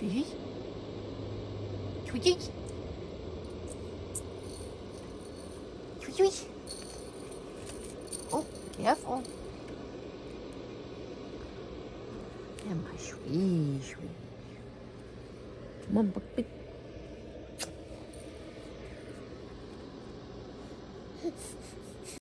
Twiggy? Twiggy? Twiggy? Oh, careful. Yeah, my sweet, sweet. Come on, puppy.